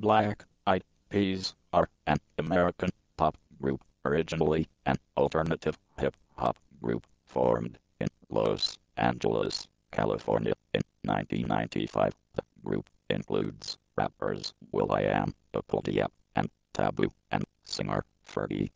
Black Eyed Peas are an American pop group originally an alternative hip-hop group formed in Los Angeles, California in 1995. The group includes rappers will.i.am, Double D and Taboo, and singer Fergie.